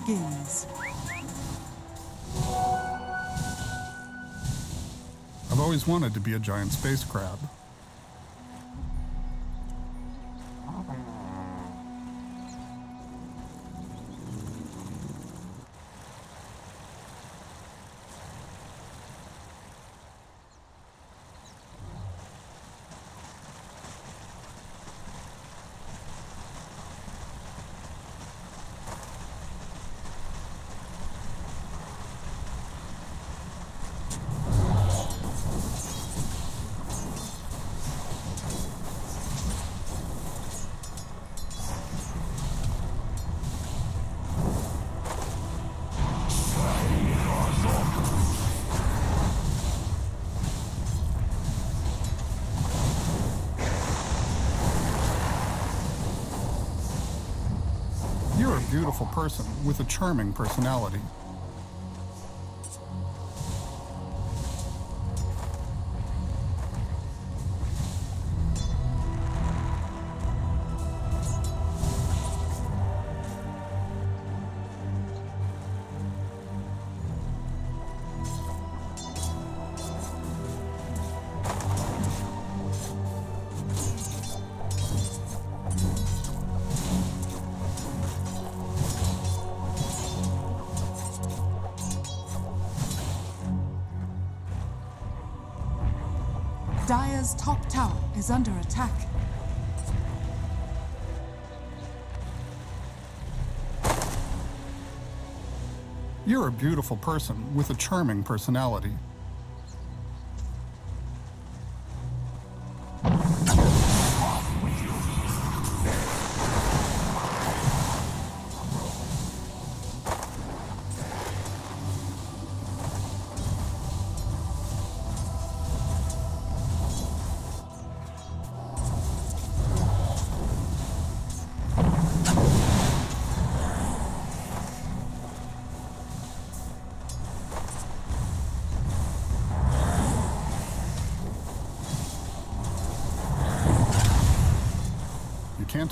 begins. I've always wanted to be a giant space crab. Person with a charming personality. Dire's top tower is under attack. You're a beautiful person with a charming personality.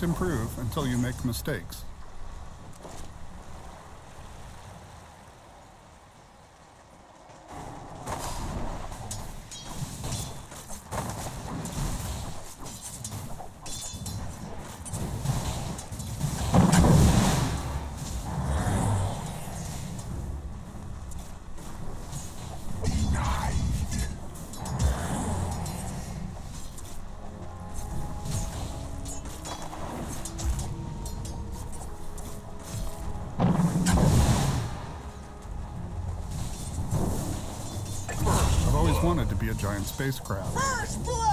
Improve until you make mistakes. A giant spacecraft. First blood!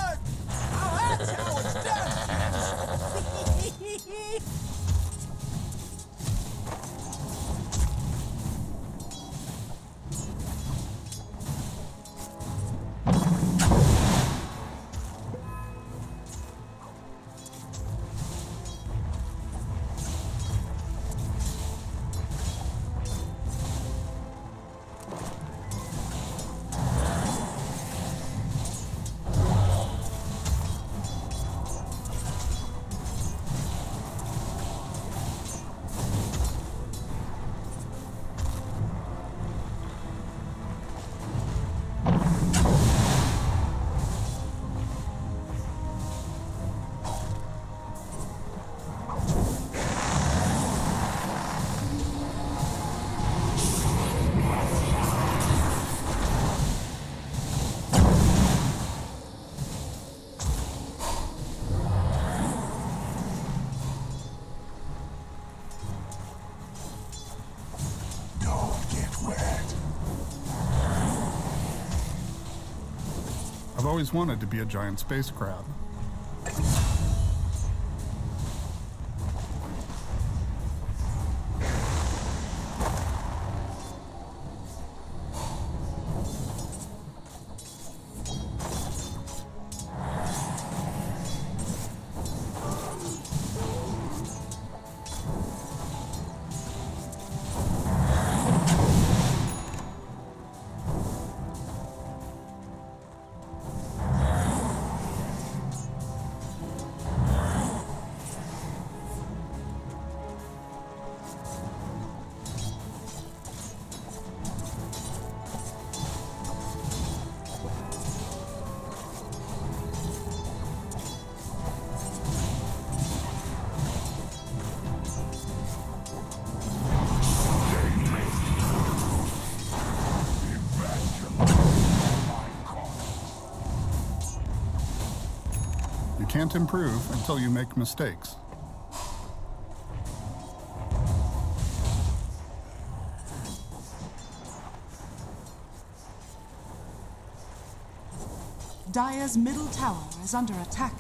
Always wanted to be a giant space crab. Can't improve until you make mistakes. Dire's middle tower is under attack.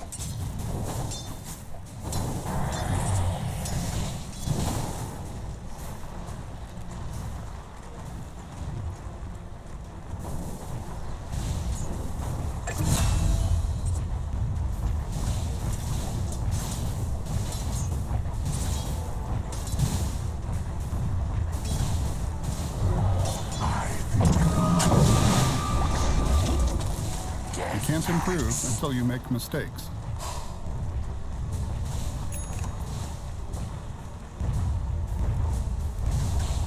Until you make mistakes.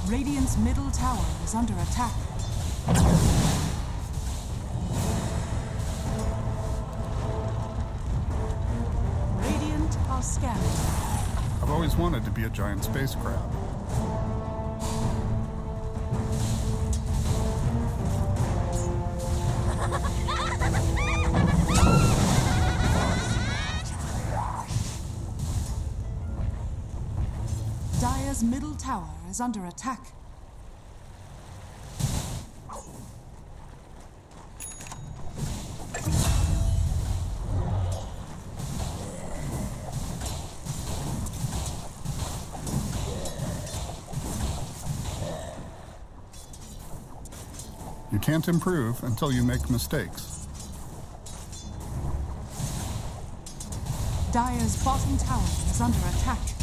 Radiant's middle tower is under attack. Radiant are scanning. I've always wanted to be a giant space crab. Middle tower is under attack. You can't improve until you make mistakes. Dire's bottom tower is under attack.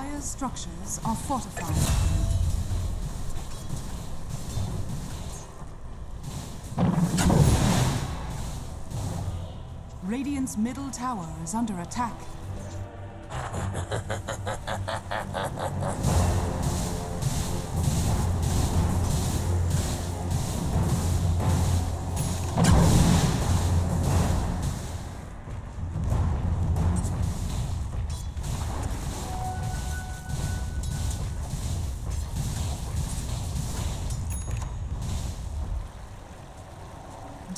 Dire's structures are fortified. Radiant's middle tower is under attack.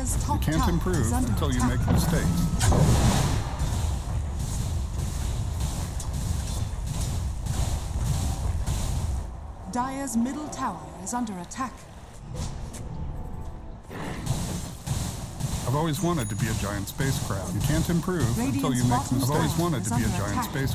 Dire's You can't improve until you make mistakes. Dire's middle tower is under attack. I've always wanted to be a giant spacecraft. You can't improve until you make mistakes. I've always wanted to be a giant attack. space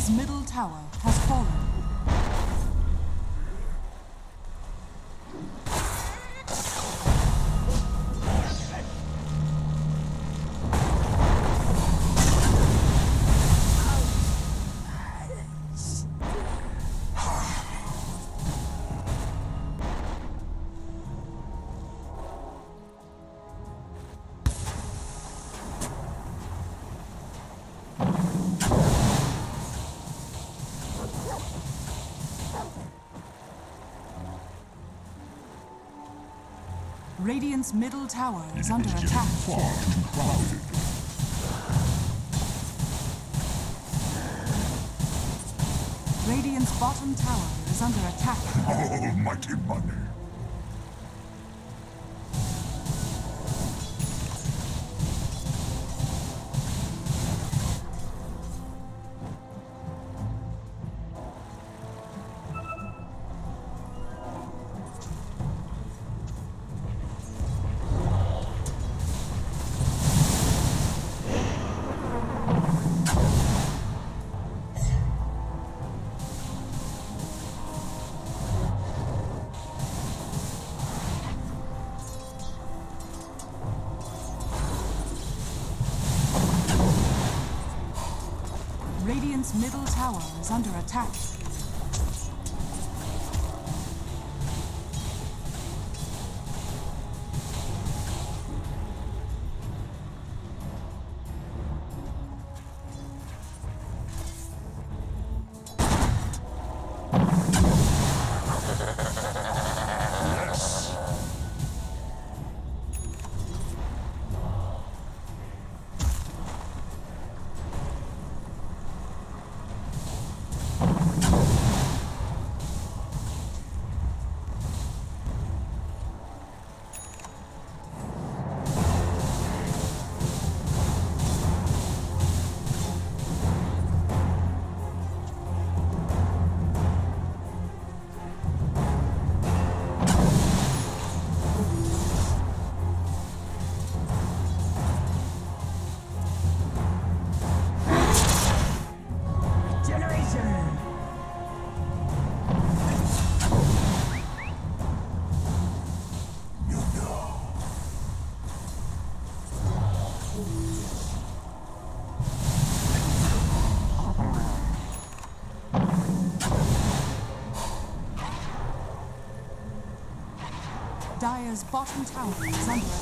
Dire's middle tower Radiant's middle tower is under attack. far too crowded. Radiant's bottom tower is under attack. Oh, Almighty money. Dire's bottom tower is under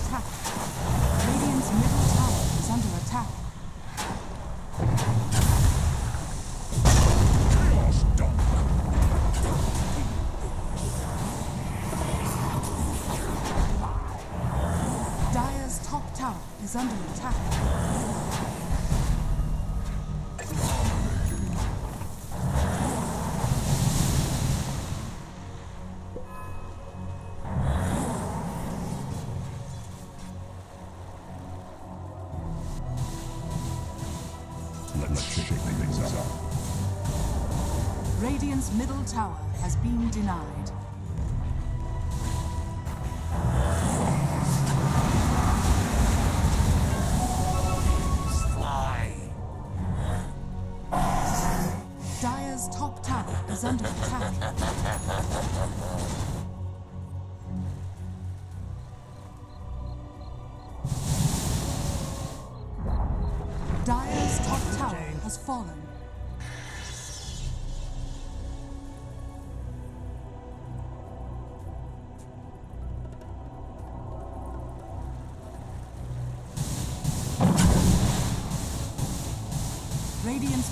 Radiant's middle tower has been denied.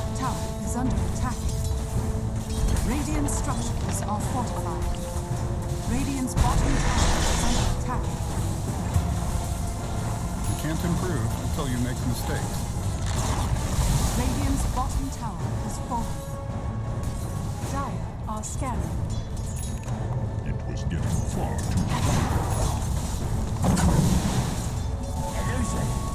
Top tower is under attack. Radiant structures are fortified. Radiant's bottom tower is under attack. You can't improve until you make mistakes. Radiant's bottom tower has fallen. Dire are scanning. It was getting far too Dire's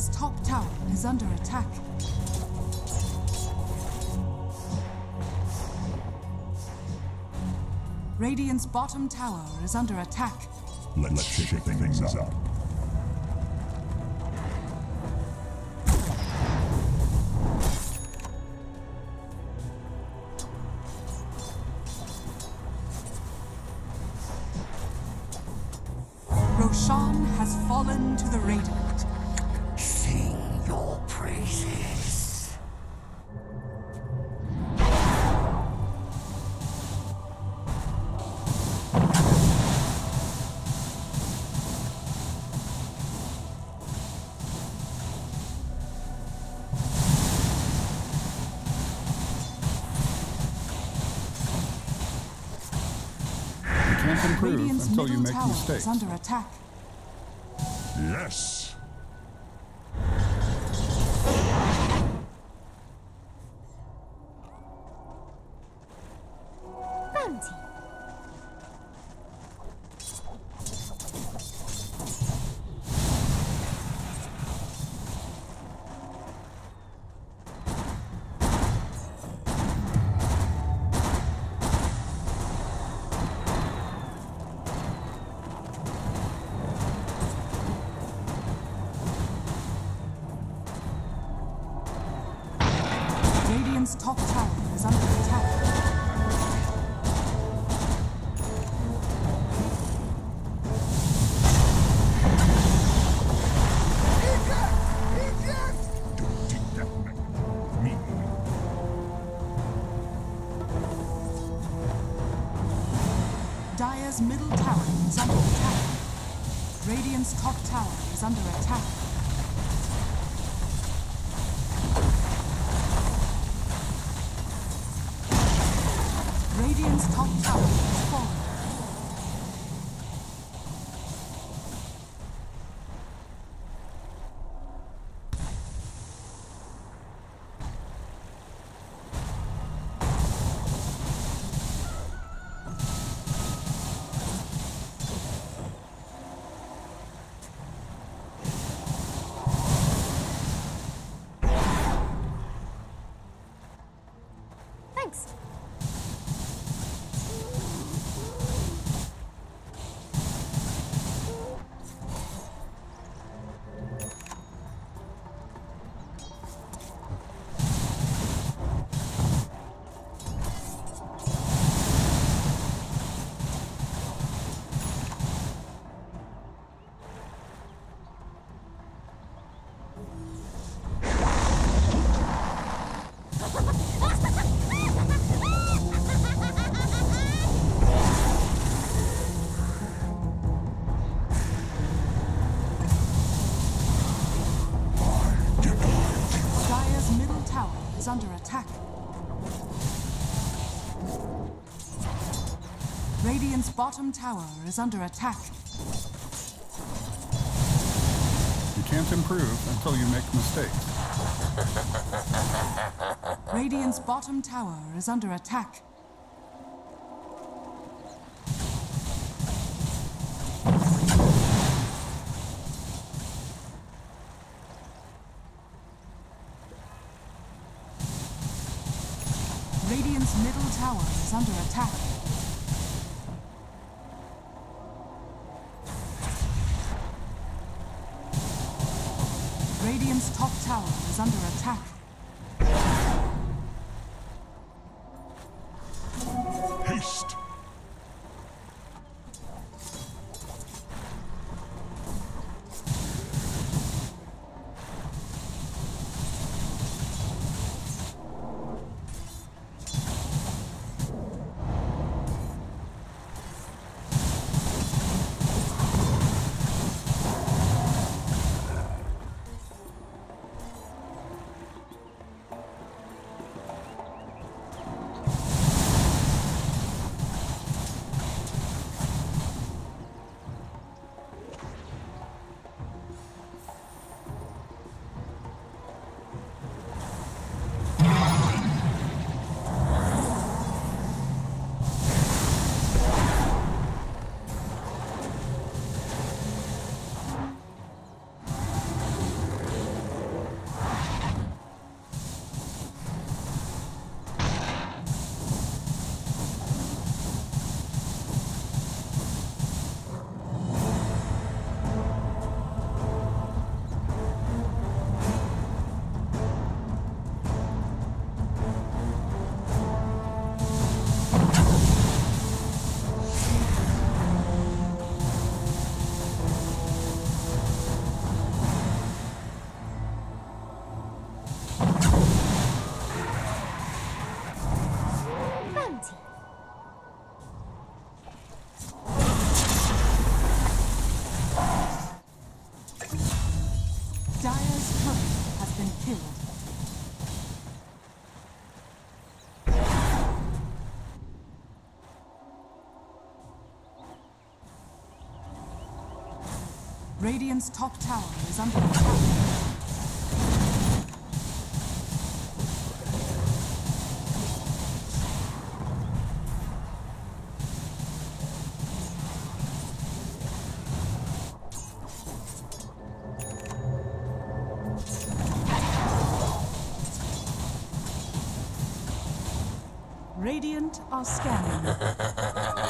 Dire's top tower is under attack. Radiant's bottom tower is under attack. Let's, shake, things, up. Roshan can't improve Radiant's until you middle make mistakes. is under attack. Yes. Bottom tower is under attack. You can't improve until you make mistakes. Radiant's bottom tower is under attack. Radiant's middle tower is under attack. Radiant's top tower is under attack. Radiant's top tower is under attack. Radiant are scanning.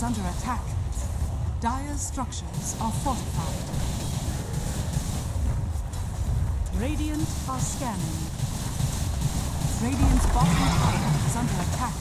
is under attack. Dire's structures are fortified. Radiant are scanning. Radiant's bottom tower is under attack.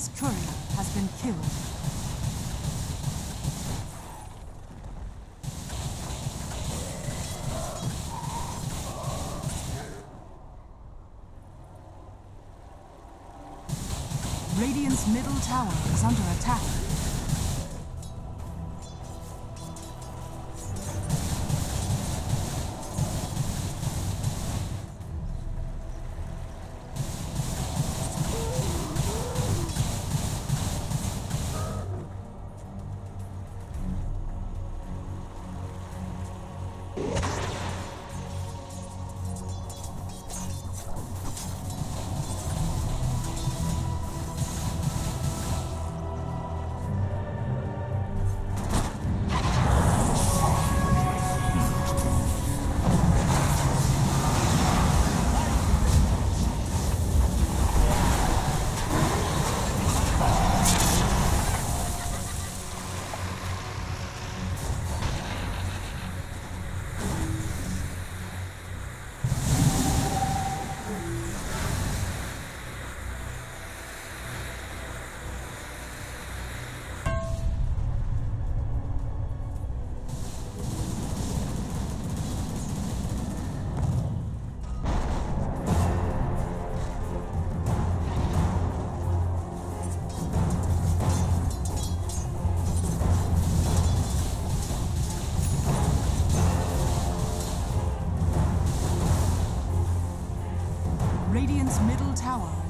Dire's courier has been killed. Radiant's middle tower is under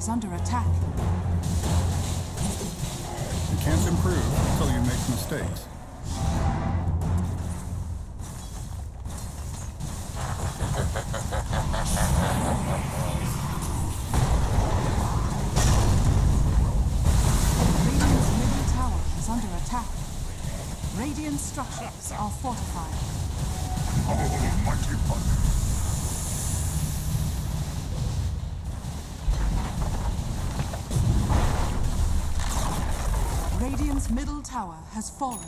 is under attack. Radiant's middle tower has fallen.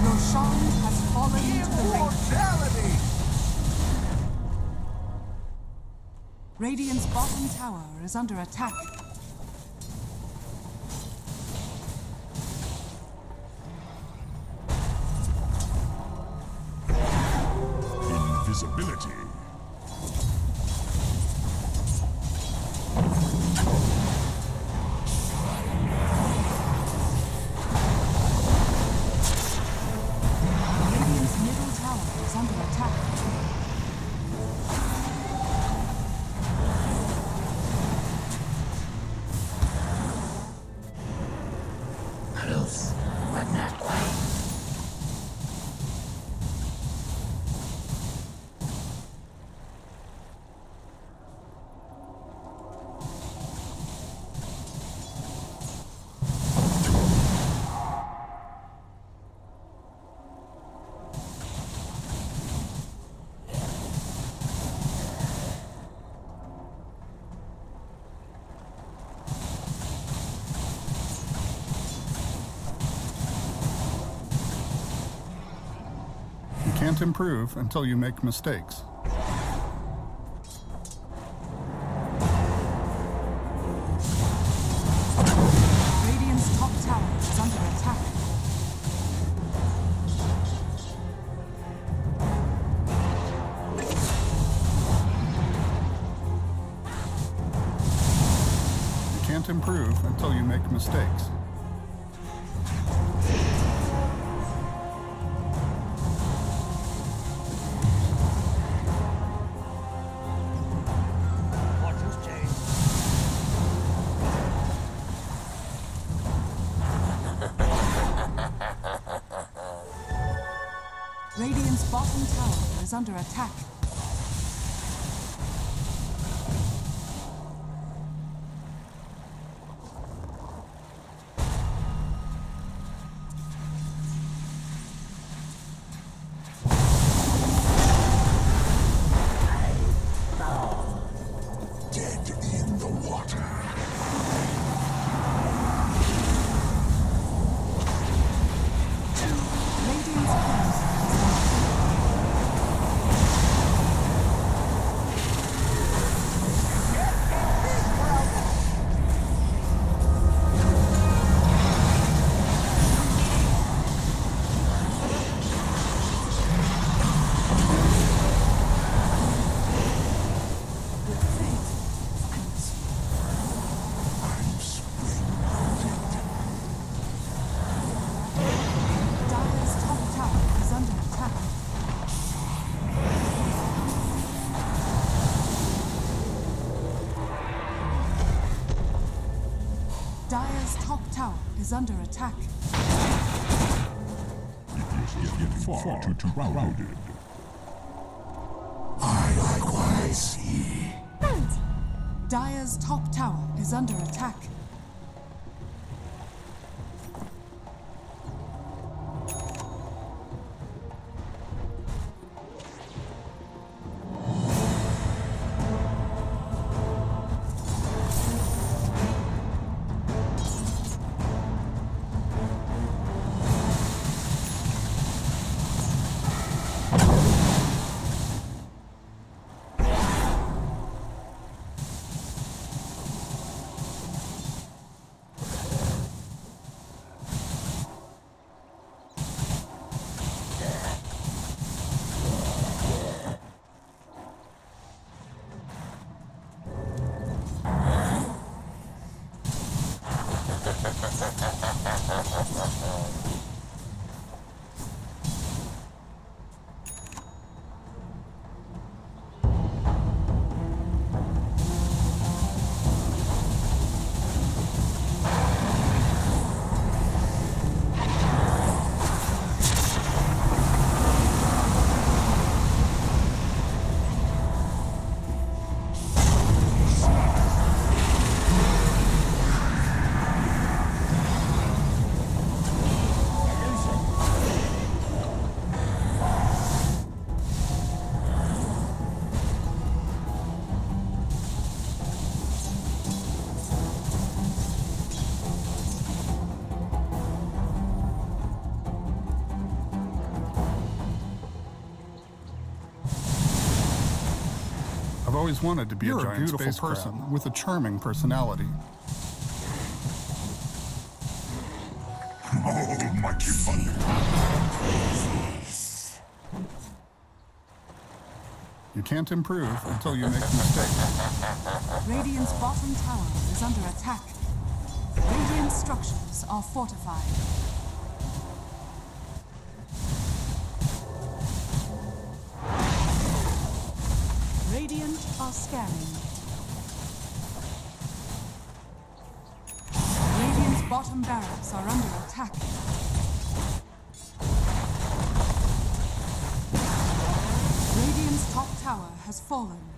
Roshan has fallen the Radiant's bottom tower is under attack. Can't improve until you make mistakes. Is under attack. It is getting far too crowded. I likewise see. Dire's top tower is under attack. Always wanted to be You're a a beautiful space person person with a charming personality. Almighty thunder. You can't improve until you make mistakes. Radiant's bottom tower is under attack. Radiant structures are fortified. Are scanning. Radiant's bottom barracks are under attack. Radiant's top tower has fallen.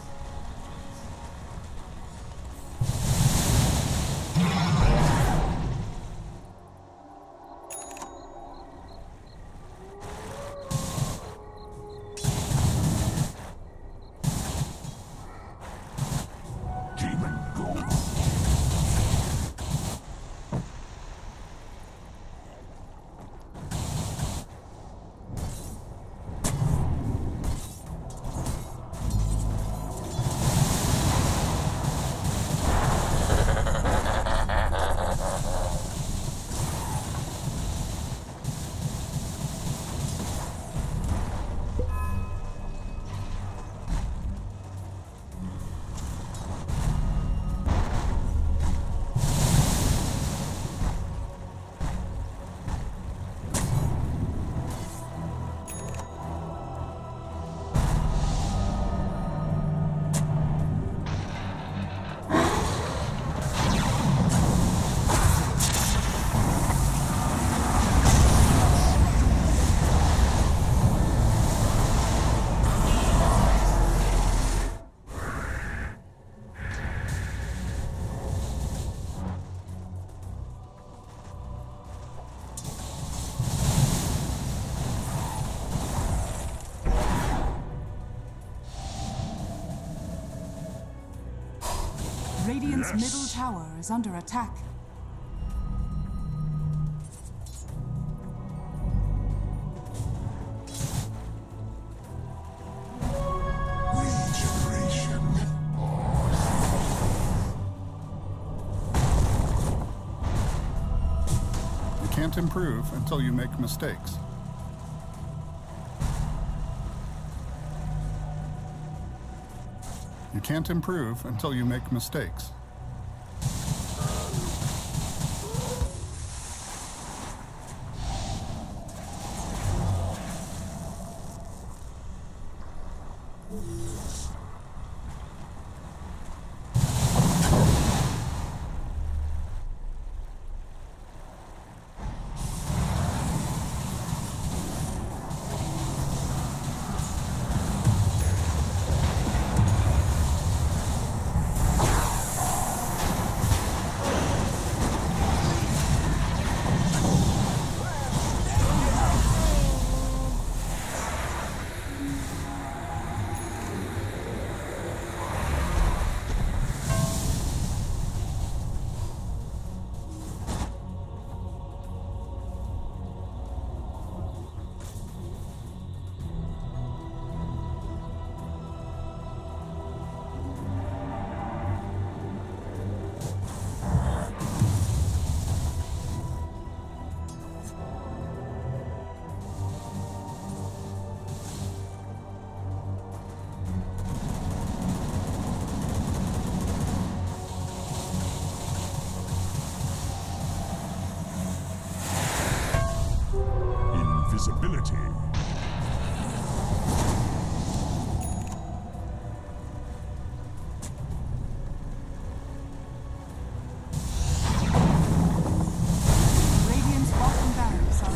Middle tower is under attack. You can't improve until you make mistakes. You can't improve until you make mistakes.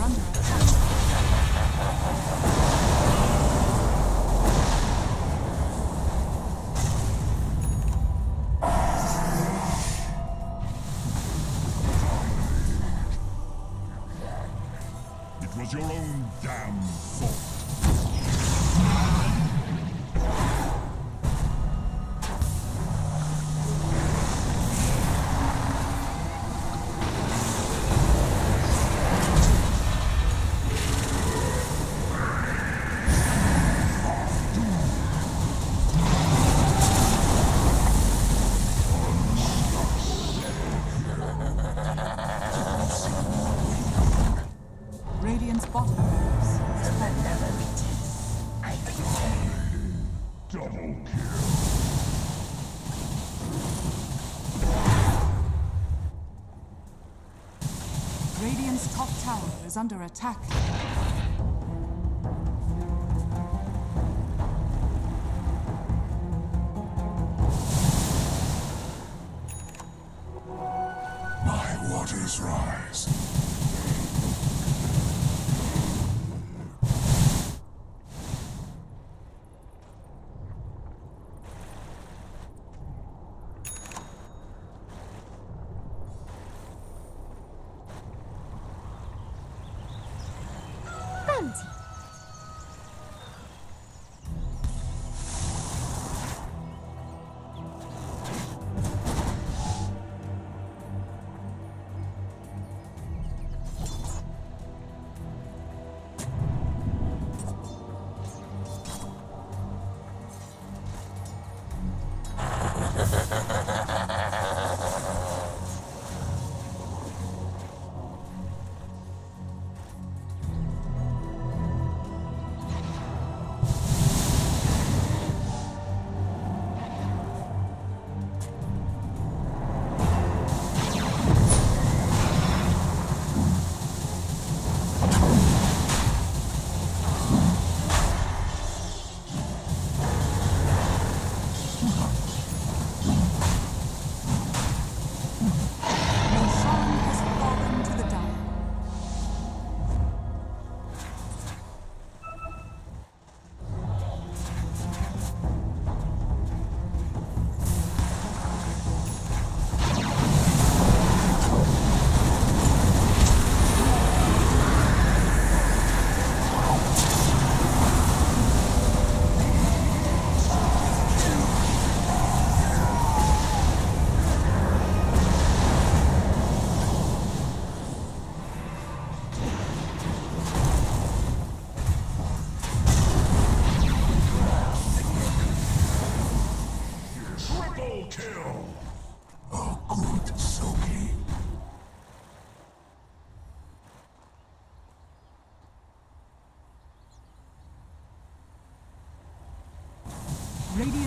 on that. under attack.